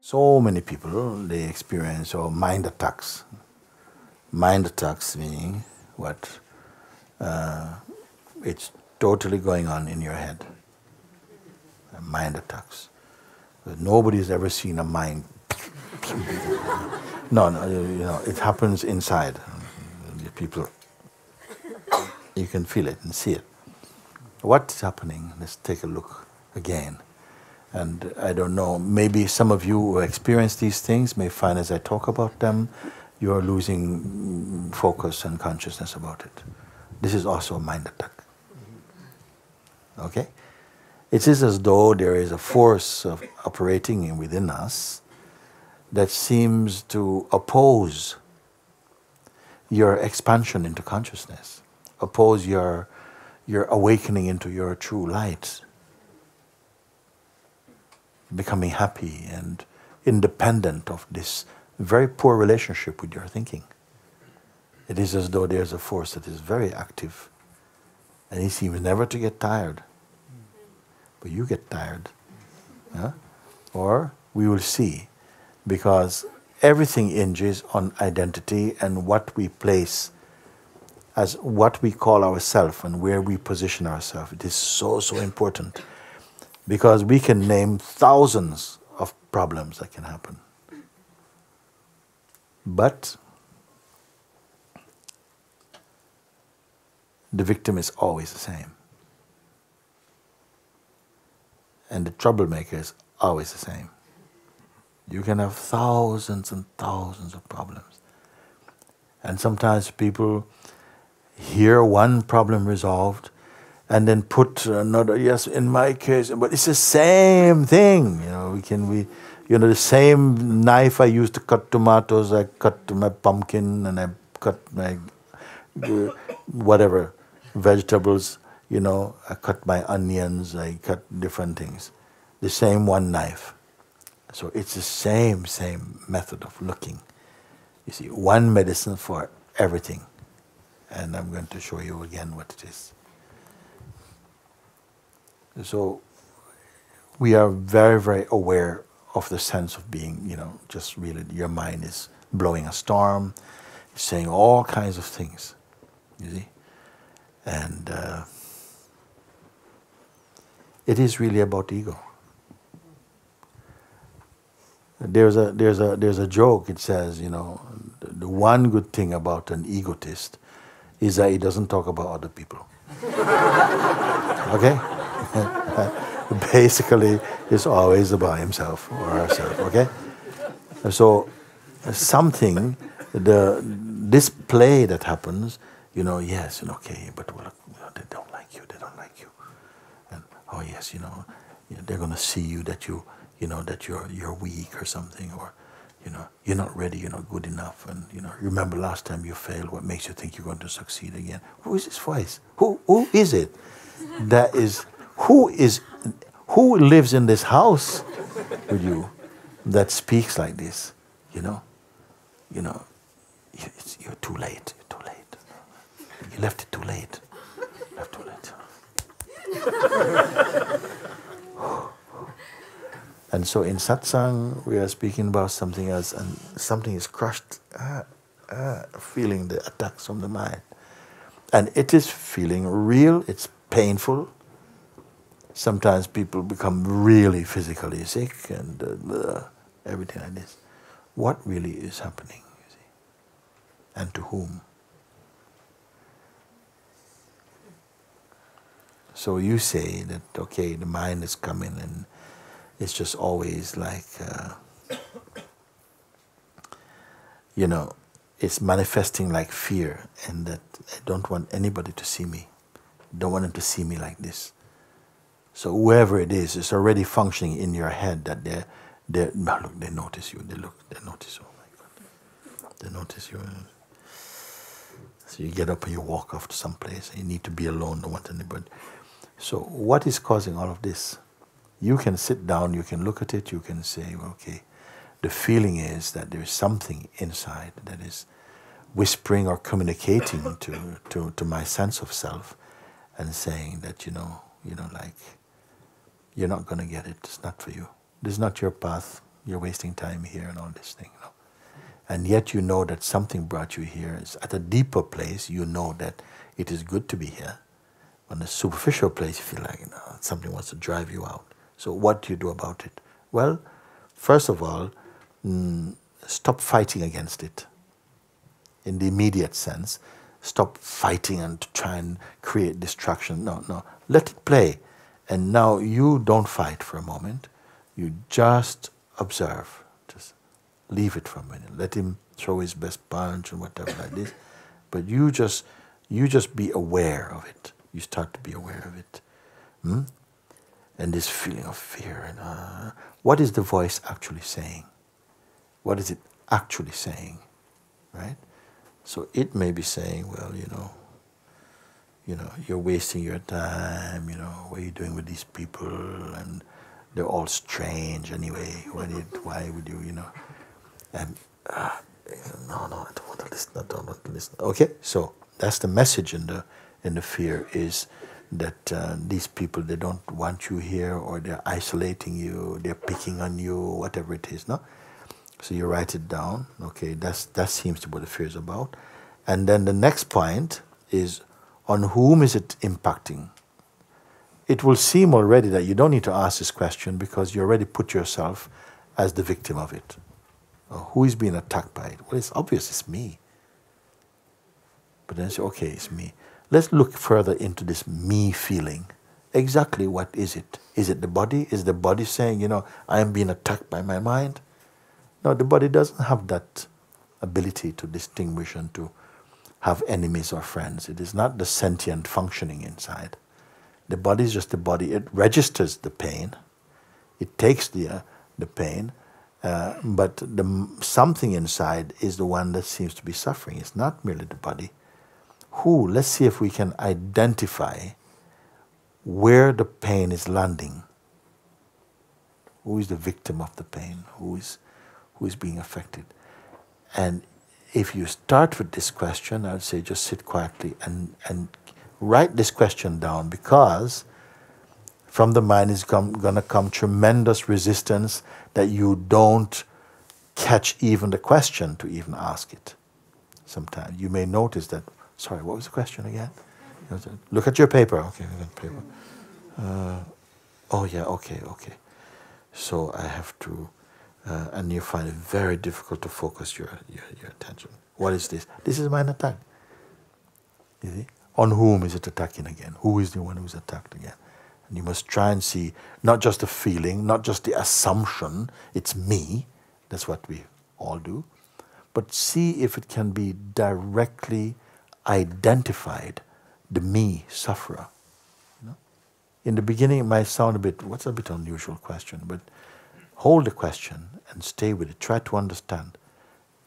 So many people they experience or mind attacks. Mind attacks meaning what? Uh, it's totally going on in your head. Mind attacks. Nobody's ever seen a mind. no, no, you know, it happens inside. People, you can feel it and see it. What's happening? Let's take a look again. And I don't know, maybe some of you who experience these things may find as I talk about them, you're losing focus and consciousness about it. This is also a mind attack. Okay? It is as though there is a force operating within us that seems to oppose your expansion into consciousness, oppose your, your awakening into your true light becoming happy and independent of this very poor relationship with your thinking. It is as though there's a force that is very active and he seems never to get tired. But you get tired. Yeah? Or we will see because everything hinges on identity and what we place as what we call ourselves and where we position ourselves. It is so, so important because we can name thousands of problems that can happen. But the victim is always the same. And the troublemaker is always the same. You can have thousands and thousands of problems. And sometimes people hear one problem resolved and then put another yes in my case but it's the same thing you know we can we you know the same knife i use to cut tomatoes i cut my pumpkin and i cut my uh, whatever vegetables you know i cut my onions i cut different things. The same one knife. So it's the same same method of looking. You see one medicine for everything. And i'm going to show you again what it is. So we are very, very aware of the sense of being, you know, just really your mind is blowing a storm, saying all kinds of things, you see. And uh, it is really about ego. There's a, there's, a, there's a joke, it says, you know, the one good thing about an egotist is that he doesn't talk about other people. okay? basically it's always about himself or herself. Okay, so something the this play that happens, you know, yes, okay, but well, they don't like you, they don't like you, and oh yes, you know, they're gonna see you that you, you know, that you're you're weak or something, or you know, you're not ready, you're not good enough, and you know, remember last time you failed, what makes you think you're going to succeed again? Who is this voice? Who who is it that is who is who lives in this house with you that speaks like this? You know, you know, you're too late. You're too late. You left it too late. left too late. and so in satsang, we are speaking about something else, and something is crushed, uh, uh, feeling the attacks from the mind. And it is feeling real, it's painful, sometimes people become really physically sick and uh, everything like this. What really is happening, you see? And to whom? So you say that, okay, the mind is coming and it's just always like, uh, you know, it's manifesting like fear and that I don't want anybody to see me. Don't want them to see me like this. So whoever it is, it's already functioning in your head that they they look, they notice you. They look, they notice. Oh my God, they notice you. So you get up and you walk off to some place. You need to be alone. Don't want anybody. So what is causing all of this? You can sit down. You can look at it. You can say, okay, the feeling is that there is something inside that is whispering or communicating to, to, to my sense of self and saying that, you know, you know, like, you're not going to get it. It's not for you. This is not your path. You're wasting time here and all this thing. You know? And yet you know that something brought you here. It's at a deeper place, you know that it is good to be here. On a superficial place, you feel like you know, something wants to drive you out. So what do you do about it? Well, first of all, mm, stop fighting against it. In the immediate sense, stop fighting and try and create distraction. No, no. Let it play. And now you don't fight for a moment. You just observe. Just leave it for a minute. Let him throw his best punch and whatever like this. But you just you just be aware of it. You start to be aware of it. Hmm? And this feeling of fear and uh, what is the voice actually saying? What is it actually saying? Right? So it may be saying, well, you know, you know, you're wasting your time, you know, what are you doing with these people? And they're all strange anyway. Why, did, why would you, you know? And uh, no, no, I don't want to listen. I don't want to listen. Okay, so that's the message in the in the fear is that uh, these people they don't want you here or they're isolating you, they're picking on you, whatever it is. No, so you write it down. Okay, that's that seems to be what the fear is about. And then the next point is on whom is it impacting? It will seem already that you don't need to ask this question because you already put yourself as the victim of it. who is being attacked by it? Well, it's obvious it's me. But then say, okay, it's me. Let's look further into this me feeling. Exactly what is it? Is it the body? Is the body saying, you know, I am being attacked by my mind? No, the body doesn't have that ability to distinguish and to have enemies or friends. It is not the sentient functioning inside. The body is just the body. It registers the pain. It takes the, uh, the pain. Uh, but the, something inside is the one that seems to be suffering. It's not merely the body. Who? Let's see if we can identify where the pain is landing. Who is the victim of the pain? Who is, who is being affected? And if you start with this question, I would say just sit quietly and, and write this question down because from the mind is going to come tremendous resistance that you don't catch even the question to even ask it. Sometimes you may notice that. Sorry, what was the question again? Look at your paper. Okay, paper. Uh, oh yeah, okay, okay. So I have to uh, and you find it very difficult to focus your, your, your attention. What is this? This is mind attack. You see? On whom is it attacking again? Who is the one who's attacked again? And you must try and see not just the feeling, not just the assumption, it's me, that's what we all do, but see if it can be directly identified, the me sufferer. In the beginning, it might sound a bit, what's a bit unusual question, but hold the question and stay with it. Try to understand.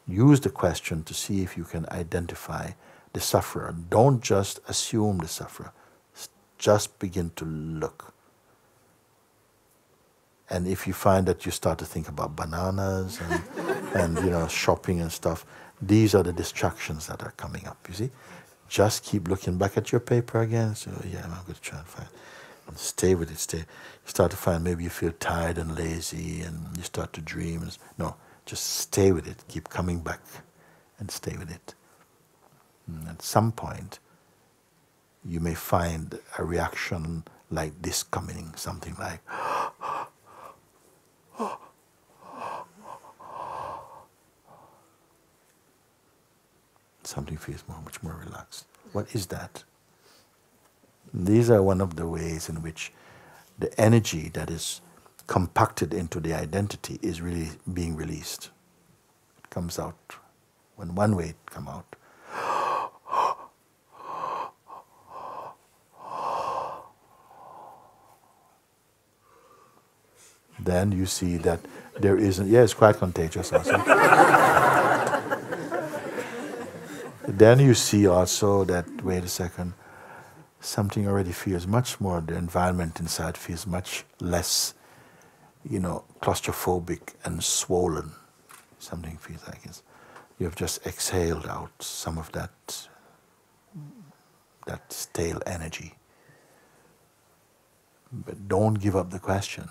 Use the question to see if you can identify the sufferer. Don't just assume the sufferer. Just begin to look. And if you find that you start to think about bananas and, and you know shopping and stuff, these are the distractions that are coming up. You see, just keep looking back at your paper again. So yeah, I'm going to try and find stay with it. Stay. You start to find maybe you feel tired and lazy, and you start to dream. No, just stay with it. Keep coming back, and stay with it. And at some point, you may find a reaction like this coming, something like. Something feels much more relaxed. What is that? These are one of the ways in which the energy that is compacted into the identity is really being released. It comes out when one way it comes out. Then you see that there isn't, yeah, it's quite contagious also. then you see also that, wait a second, something already feels much more, the environment inside feels much less, you know, claustrophobic and swollen. Something feels like it's, you have just exhaled out some of that, that stale energy. But don't give up the question.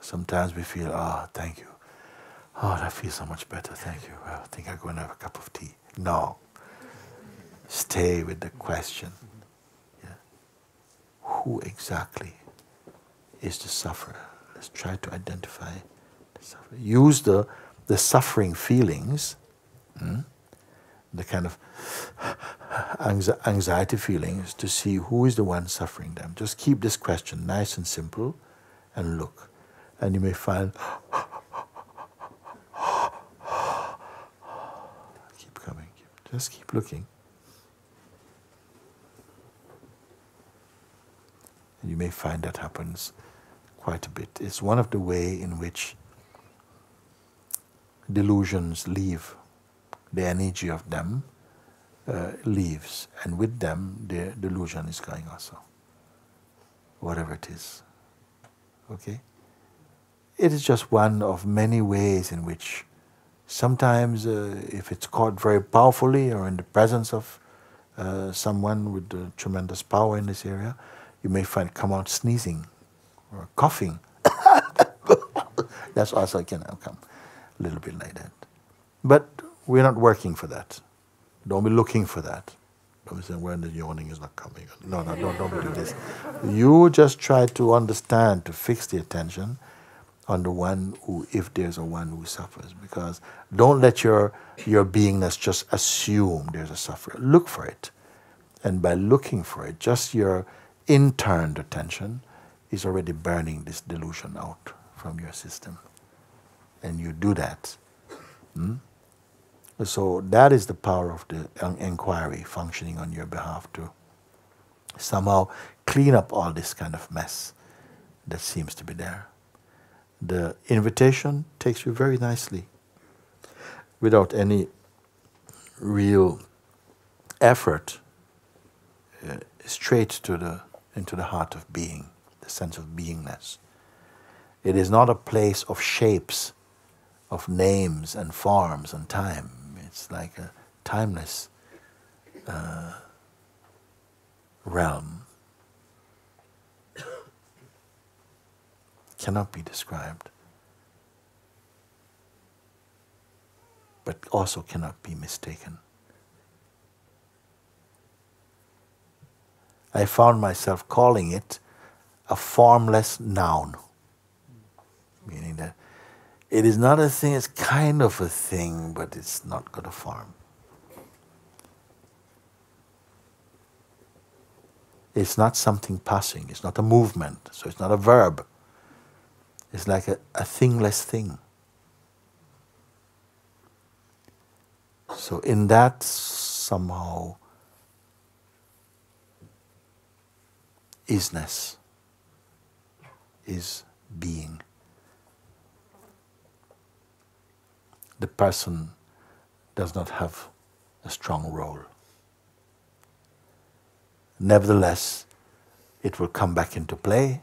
Sometimes we feel, ah, oh, thank you. Oh, that feels so much better, thank you. Well, I think I'll go and have a cup of tea. No. Stay with the question. Yeah. Who exactly is the sufferer? Let's try to identify the sufferer. Use the, the suffering feelings, hmm, the kind of anxiety feelings, to see who is the one suffering them. Just keep this question nice and simple and look. And you may find keep coming. Just keep looking. And you may find that happens quite a bit. It's one of the way in which delusions leave. The energy of them uh, leaves, and with them, the delusion is going also. Whatever it is. Okay? It is just one of many ways in which sometimes, uh, if it's caught very powerfully or in the presence of uh, someone with tremendous power in this area, you may find come out sneezing or coughing. That's also can come a little bit like that. But we're not working for that. Don't be looking for that. Don't be saying when the yawning is not coming. No, no, don't, don't do this. You just try to understand, to fix the attention on the one who, if there's a one who suffers. Because don't let your, your beingness just assume there's a sufferer. Look for it. And by looking for it, just your in-turned attention is already burning this delusion out from your system. And you do that. Hmm? So that is the power of the inquiry functioning on your behalf to somehow clean up all this kind of mess that seems to be there. The invitation takes you very nicely without any real effort uh, straight to the into the heart of being, the sense of beingness. It is not a place of shapes, of names and forms and time. It's like a timeless uh, realm. Cannot be described, but also cannot be mistaken. I found myself calling it a formless noun. Meaning that it is not a thing, it's kind of a thing, but it's not got a form. It's not something passing, it's not a movement, so it's not a verb. It's like a, a thingless thing. So, in that, somehow, isness is being. The person does not have a strong role. Nevertheless, it will come back into play,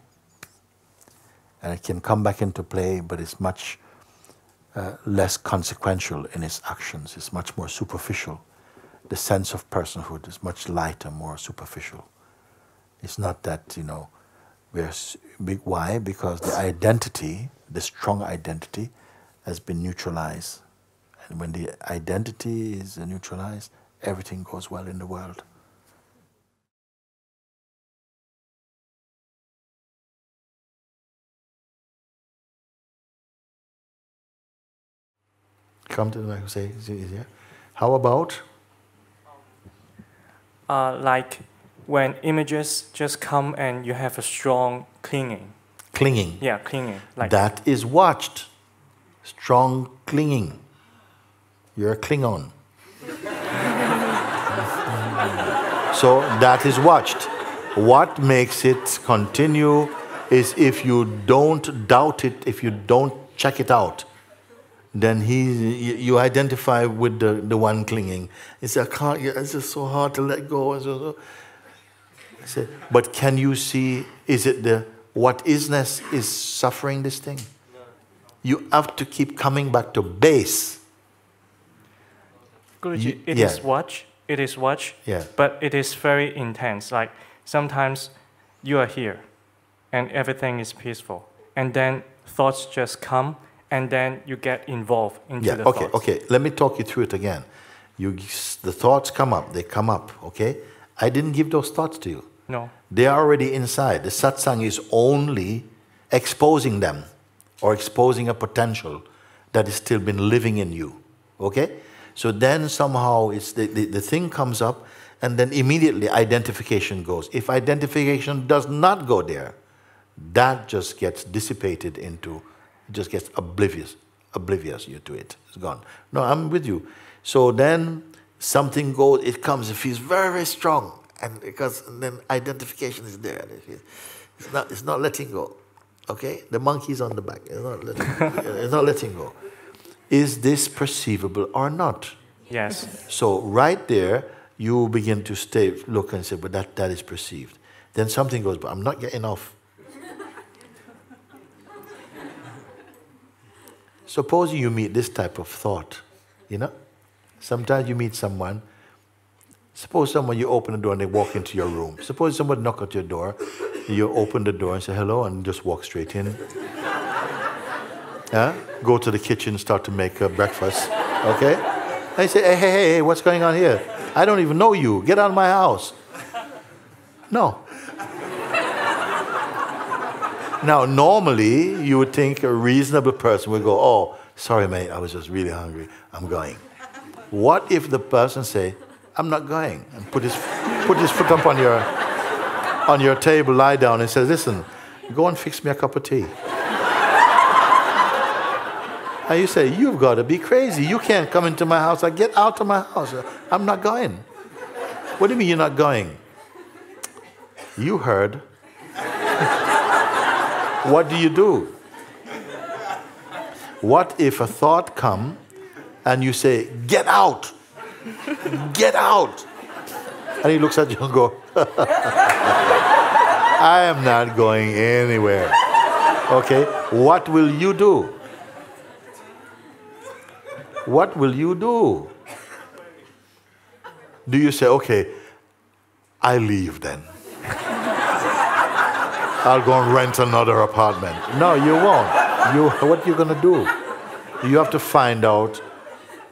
and it can come back into play, but it's much uh, less consequential in its actions, it's much more superficial. The sense of personhood is much lighter, more superficial. It's not that, you know, we're big. Why? Because the identity, the strong identity, has been neutralized. And when the identity is neutralized, everything goes well in the world. Come to the say, easier? How about? Uh, like when images just come and you have a strong clinging. Clinging. Yeah, clinging. Like that is watched. Strong clinging. You're a Klingon. so that is watched. What makes it continue is if you don't doubt it, if you don't check it out, then he, you identify with the, the one clinging. It's, I can't, it's just so hard to let go said, but can you see, is it the what isness is suffering this thing? you have to keep coming back to base. Guruji, You- it is yeah. watch. It is watch. Yeah. But it is very intense. Like sometimes you are here, and everything is peaceful, and then thoughts just come, and then you get involved into Yeah, the okay, thoughts. okay. Let me talk you through it again. You, the thoughts come up, they come up, okay? I didn't give those thoughts to you. No. They are already inside. The satsang is only exposing them or exposing a potential that has still been living in you. Okay? So then somehow it's the, the, the thing comes up and then immediately identification goes. If identification does not go there, that just gets dissipated into, just gets oblivious, oblivious you to it. It's gone. No, I'm with you. So then something goes, it comes, it feels very, very strong. And because and then identification is there. It's not, it's not letting go. Okay? The monkey's on the back. It's not letting, it's not letting go. Is this perceivable or not? Yes. So right there, you begin to stay, look and say, but that, that is perceived. Then something goes, but I'm not getting off. Suppose you meet this type of thought, you know? Sometimes you meet someone, suppose someone, you open the door and they walk into your room. Suppose someone knock at your door, you open the door and say hello and just walk straight in. Huh? Go to the kitchen, start to make uh, breakfast, okay? I say, hey, hey, hey, what's going on here? I don't even know you. Get out of my house. No. Now, normally, you would think a reasonable person would go, oh, sorry, mate, I was just really hungry. I'm going. What if the person say, I'm not going, and put his, put his foot up on your, on your table, lie down, and says, listen, go and fix me a cup of tea. And you say, You've got to be crazy. You can't come into my house. I get out of my house. I'm not going. What do you mean you're not going? You heard. What do you do? What if a thought come and you say, Get out! Get out! And he looks at you and go, I am not going anywhere. Okay? What will you do? what will you do? Do you say, okay, I leave then? I'll go and rent another apartment. No, you won't. You, what you gonna do? You have to find out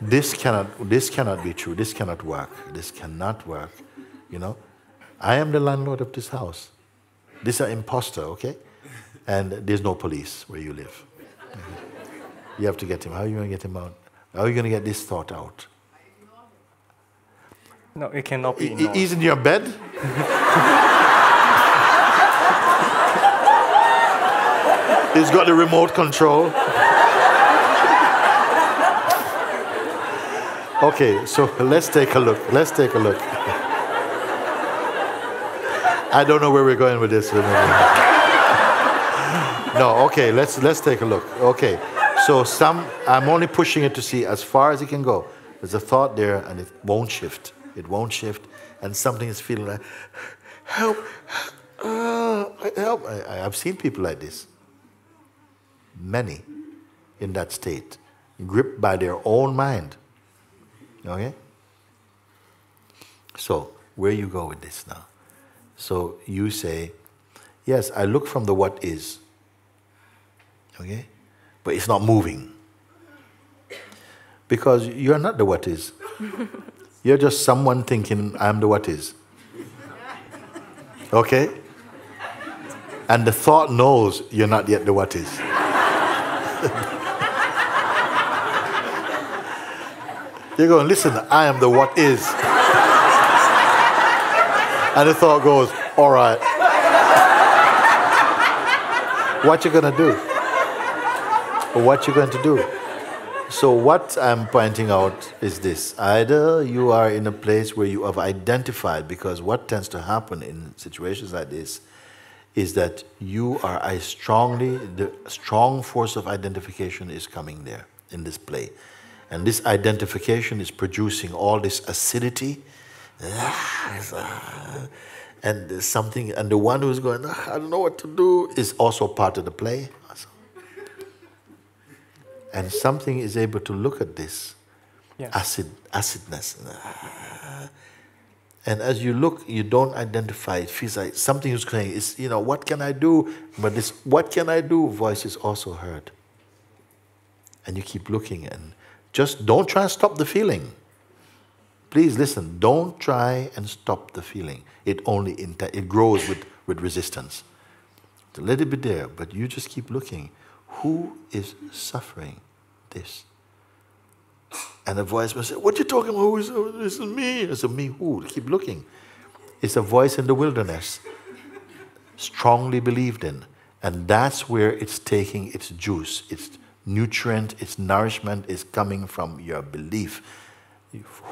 this cannot, this cannot be true. This cannot work. This cannot work. You know, I am the landlord of this house. This is an imposter, okay? And there's no police where you live. You have to get him. How are you going to get him out? How are you going to get this thought out? No, it cannot be ignored. He's in your bed? He's got the remote control. Okay, so let's take a look. Let's take a look. I don't know where we're going with this. No, okay, let's let's take a look. Okay. So some I'm only pushing it to see as far as it can go. There's a thought there and it won't shift. It won't shift and something is feeling like help uh, help. I, I've seen people like this. Many in that state, gripped by their own mind. Okay? So, where you go with this now? So you say, yes, I look from the what is. Okay? But it's not moving. Because you're not the what is. You're just someone thinking, I'm the what is. Okay? And the thought knows you're not yet the what is. You're going, listen, I am the what is. And the thought goes, all right. What you gonna do? What you going to do? So what I'm pointing out is this. Either you are in a place where you have identified, because what tends to happen in situations like this is that you are I strongly the strong force of identification is coming there in this play. And this identification is producing all this acidity. And something, and the one who's going, "Ah, I don't know what to do, is also part of the play. And something is able to look at this Yes. acid, acidness. And as you look, you don't identify. It feels like something is saying, "Is you know, what can I do?" But this "what can I do" voice is also heard. And you keep looking, and just don't try and stop the feeling. Please listen. Don't try and stop the feeling. It only it grows with, with resistance. So let it be there, but you just keep looking. Who is suffering this? And the voice will say, What are you talking about? Who is, this is me. I said, Me who? Keep looking. It's a voice in the wilderness, strongly believed in. And that's where it's taking its juice, its nutrient, its nourishment is coming from your belief.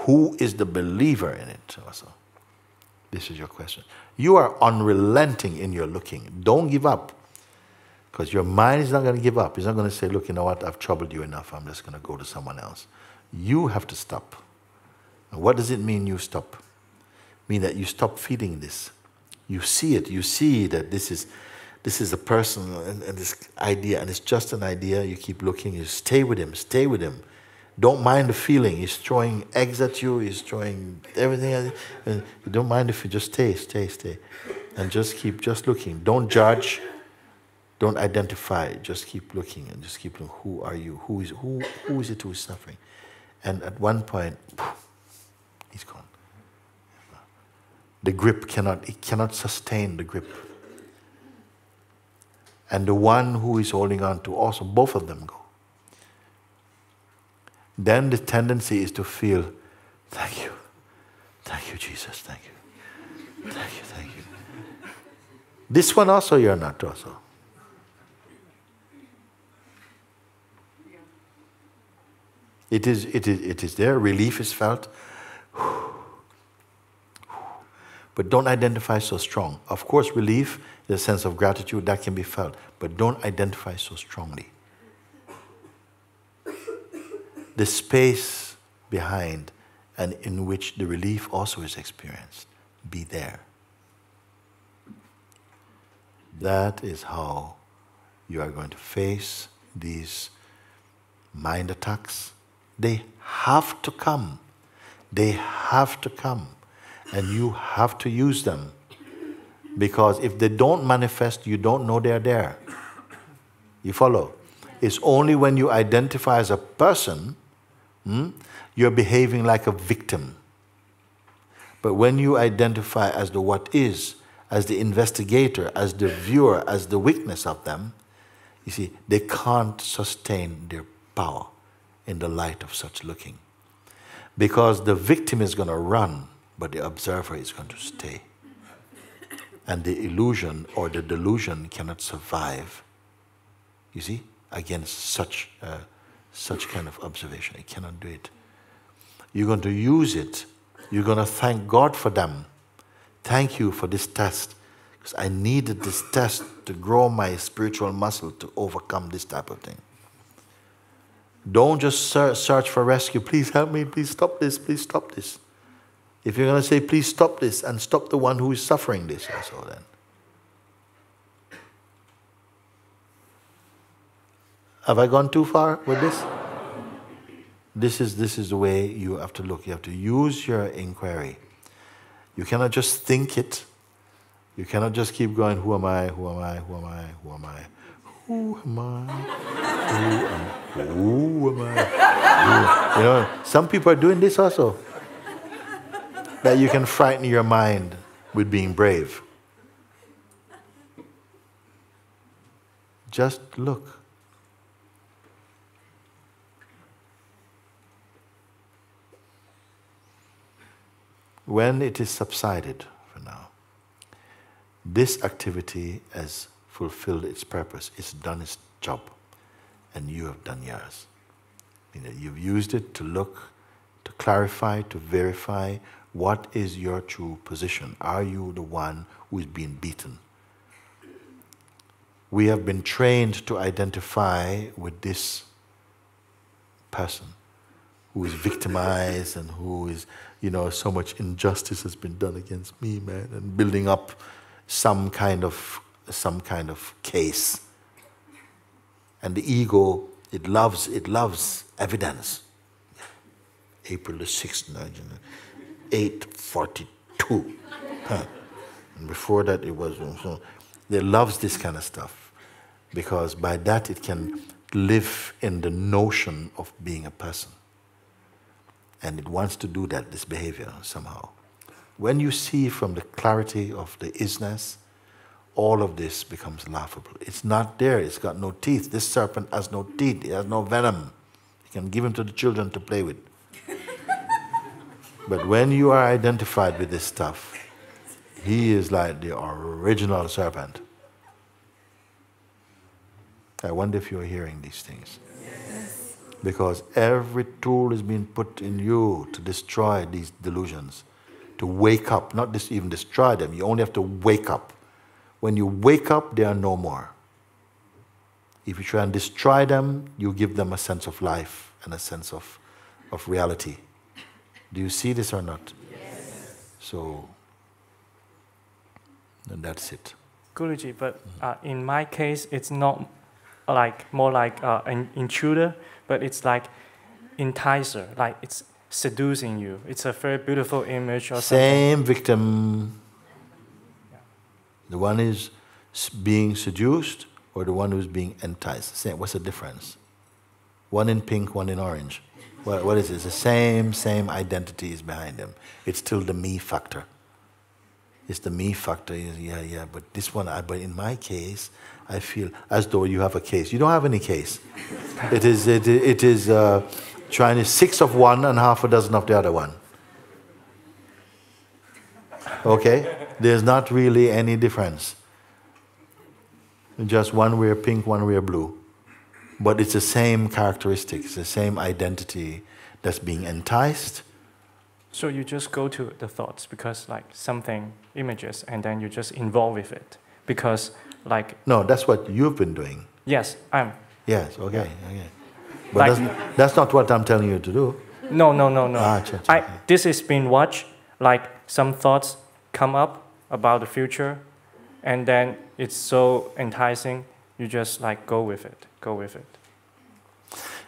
Who is the believer in it? Also, this is your question. You are unrelenting in your looking. Don't give up. Because your mind is not going to give up. It's not going to say, look, you know what, I've troubled you enough. I'm just going to go to someone else. You have to stop. And what does it mean you stop? mean that you stop feeding this. You see it. You see that this is this is a person and, and this idea, and it's just an idea. You keep looking. You stay with him. Stay with him. Don't mind the feeling. He's throwing eggs at you. He's throwing everything. And you don't mind if you just stay, stay, stay, and just keep just looking. Don't judge. Don't identify. Just keep looking and just keep looking. Who are you? Who is who? Who is it who is suffering? And at one point, he's gone. The grip cannot. It cannot sustain the grip. And the one who is holding on to also both of them go. Then the tendency is to feel, thank you, thank you, Jesus, thank you, thank you, thank you. This one also you're not also. It is, it is, it is there, relief is felt. But don't identify so strong. Of course, relief, the sense of gratitude, that can be felt, but don't identify so strongly. The space behind and in which the relief also is experienced, be there. That is how you are going to face these mind attacks they have to come. They have to come. And you have to use them. Because if they don't manifest, you don't know they're there. You follow? It's only when you identify as a person, hmm, you're behaving like a victim. But when you identify as the what is, as the investigator, as the viewer, as the witness of them, you see, they can't sustain their power in the light of such looking. Because the victim is going to run, but the observer is going to stay. And the illusion or the delusion cannot survive, you see, against such, uh, such kind of observation. It cannot do it. You're going to use it. You're going to thank God for them. Thank you for this test. Because I needed this test to grow my spiritual muscle to overcome this type of thing. Don't just search for rescue. Please help me. Please stop this. Please stop this. If you're going to say, please stop this and stop the one who is suffering this also, then. Have I gone too far with this? This is, this is the way you have to look. You have to use your inquiry. You cannot just think it. You cannot just keep going, who am I, who am I, who am I, who am I? Who am I? Who am, I, who am I? Who, you know, some people are doing this also. That you can frighten your mind with being brave. Just look. When it is subsided for now, this activity has fulfilled its purpose. It's done its job. And you have done yours. You know, you've used it to look, to clarify, to verify what is your true position. Are you the one who is being beaten? We have been trained to identify with this person who is victimized and who is, you know, so much injustice has been done against me, man, and building up some kind of some kind of case. And the ego It loves, it loves evidence. April the 6th, 842. Huh. And before that, it was. So it loves this kind of stuff because by that it can live in the notion of being a person. And it wants to do that, this behavior, somehow. When you see from the clarity of the isness, all of this becomes laughable. It's not there, it's got no teeth. This serpent has no teeth, it has no venom. You can give him to the children to play with. But when you are identified with this stuff, he is like the original serpent. I wonder if you're hearing these things. Because every tool is being put in you to destroy these delusions, to wake up, not just even destroy them. You only have to wake up. When you wake up, they are no more. If you try and destroy them, you give them a sense of life and a sense of, of reality. Do you see this or not? Yes. So, and that's it. Guruji, but uh, in my case, it's not like more like uh, an intruder, but it's like enticer, like it's seducing you. It's a very beautiful image. Or Same something. victim. Yeah. The one is being seduced, or the one who's being enticed. Same. What's the difference? One in pink, one in orange. What, what is? It's the same, same identity is behind them. It's still the me factor. It's the me factor. Yeah, yeah. But this one, I, but in my case, I feel as though you have a case. You don't have any case. it is, it, it is uh, trying to six of one and half a dozen of the other one. Okay? There's not really any difference. Just one wear pink, one wear blue. But it's the same characteristics, the same identity that's being enticed. So you just go to the thoughts because like something images and then you just involve with it because like no that's what you've been doing. Yes i'm. Yes okay okay. But like, that's, that's not what i'm telling you to do. No no no no. Ah, cha, cha, I, this has been watched like some thoughts come up about the future and then it's so enticing you just like go with it go with it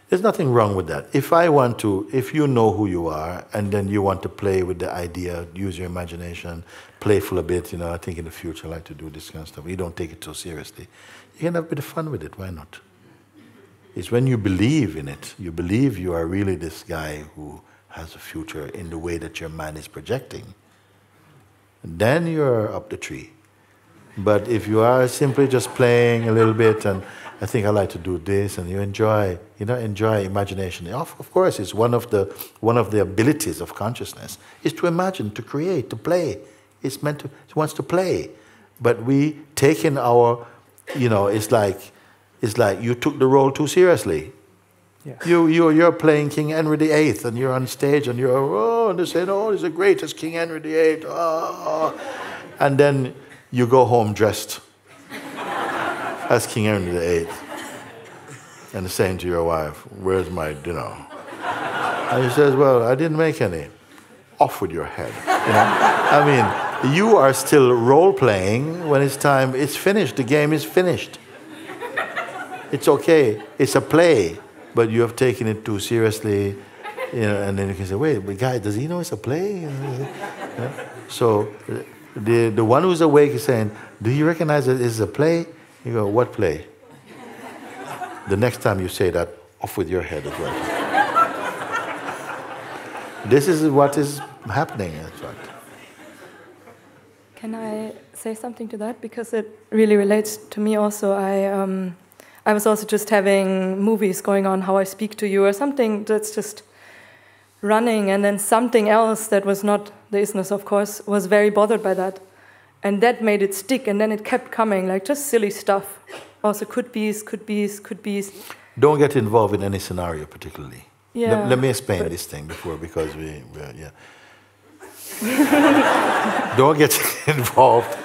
there's nothing wrong with that. If I want to, if you know who you are, and then you want to play with the idea, use your imagination, playful a bit, you know, I think in the future I like to do this kind of stuff. You don't take it too seriously. You can have a bit of fun with it. Why not? It's when you believe in it, you believe you are really this guy who has a future in the way that your mind is projecting. Then you're up the tree. But if you are simply just playing a little bit and I think I like to do this, and you enjoy, you know, enjoy imagination. Of, of course, it's one of the one of the abilities of consciousness is to imagine, to create, to play. It's meant to, it wants to play, but we take in our, you know, it's like, it's like you took the role too seriously. Yes. You, you, you're playing King Henry VIII, and you're on stage, and you're, oh, and they say, oh, he's the greatest King Henry VIII, oh. Ah, ah, ah. and then you go home dressed as King Henry VIII and saying to your wife, Where's my dinner? And he says, Well, I didn't make any. Off with your head. You know? I mean, you are still role playing when it's time, it's finished. The game is finished. It's okay. It's a play, but you have taken it too seriously. You know, and then you can say, wait, but guy, does he know it's a play? Yeah? So the, the one who's awake is saying, do you recognize that this is a play? You go, what play? the next time you say that, off with your head as well. this is what is happening, in fact. Can I say something to that? Because it really relates to me also. I, um, I was also just having movies going on, how I speak to you, or something that's just running, and then something else that was not the isness, of course, was very bothered by that. And that made it stick and then it kept coming like just silly stuff. Also could be's could be's could be's. Don't get involved in any scenario particularly. Yeah. let, let me explain this thing before because we yeah. Don't get involved.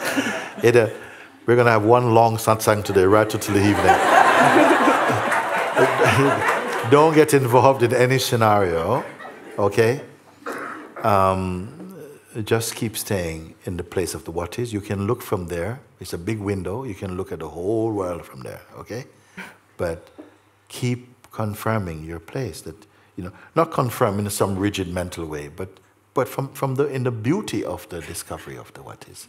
In a, we're going to have one long satsang today right until the evening. Don't get involved in any scenario okay um, just keep staying in the place of the what is. You can look from there. It's a big window. You can look at the whole world from there, okay? But keep confirming your place. That you know, not confirm in some rigid mental way, but but from, from the in the beauty of the discovery of the what is.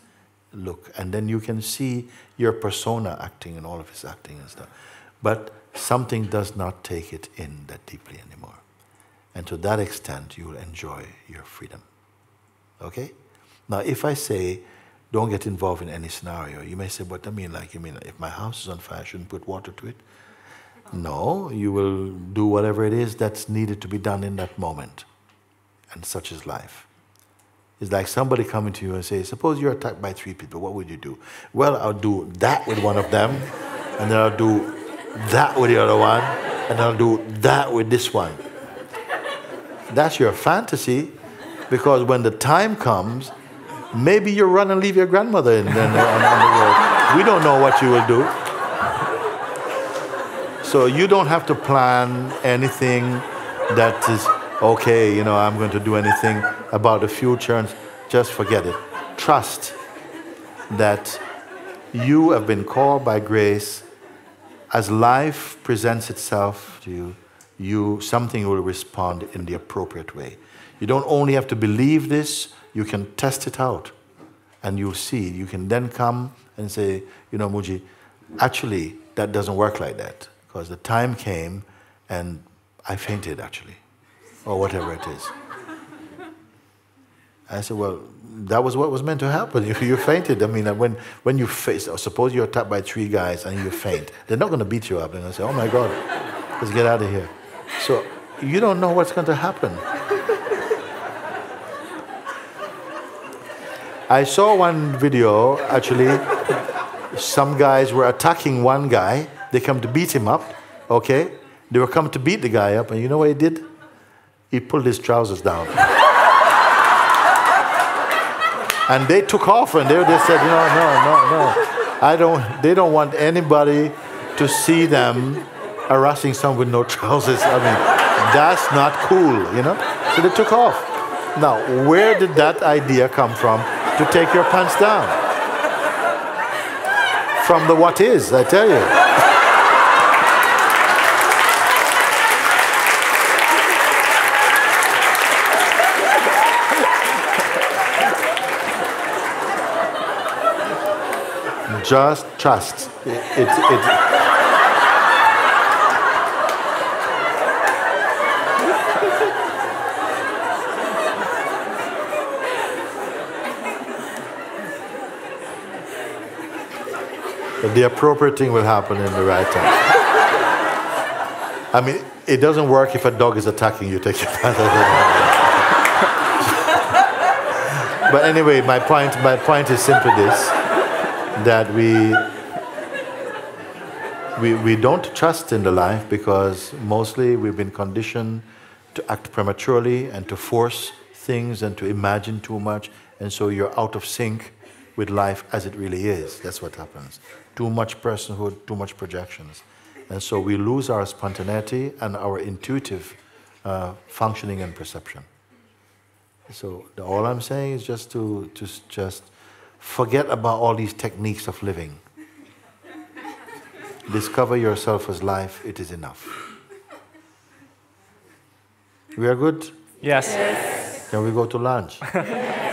Look, and then you can see your persona acting and all of his acting and stuff. But something does not take it in that deeply anymore. And to that extent, you will enjoy your freedom. Okay? Now, if I say, don't get involved in any scenario, you may say, what I mean, like, you mean, if my house is on fire, I shouldn't put water to it? No, you will do whatever it is that's needed to be done in that moment. And such is life. It's like somebody coming to you and say, suppose you're attacked by three people, what would you do? Well, I'll do that with one of them, and then I'll do that with the other one, and I'll do that with this one. That's your fantasy, because when the time comes, maybe you run and leave your grandmother in, in, on, on the road. We don't know what you will do. So you don't have to plan anything that is okay, you know, I'm going to do anything about the future and just forget it. Trust that you have been called by grace as life presents itself to you, you something will respond in the appropriate way. You don't only have to believe this, you can test it out and you'll see. You can then come and say, you know, Mooji, actually, that doesn't work like that because the time came and I fainted actually, or whatever it is. I said, well, that was what was meant to happen. You, you fainted. I mean, when, when you face, suppose you're attacked by three guys and you faint, they're not going to beat you up. They're going to say, oh my God, let's get out of here. So you don't know what's going to happen. I saw one video, actually, some guys were attacking one guy. They come to beat him up, okay? They were coming to beat the guy up, and you know what he did? He pulled his trousers down. and they took off, and they, they said, no, no, no, no. I don't, they don't want anybody to see them harassing someone with no trousers. I mean, that's not cool, you know? So they took off. Now, where did that idea come from to take your pants down? From the what is, I tell you. Just trust. It, it, it, the appropriate thing will happen in the right time. I mean, it doesn't work if a dog is attacking you, take your pants But anyway, my point, my point is simply this that we, we, we don't trust in the life because mostly we've been conditioned to act prematurely and to force things and to imagine too much, and so you're out of sync with life as it really is. That's what happens. Too much personhood, too much projections. And so we lose our spontaneity and our intuitive uh, functioning and perception. So all I'm saying is just to, to just Forget about all these techniques of living. Discover yourself as life, it is enough. We are good? Yes. yes. Can we go to lunch? yes. Thank you.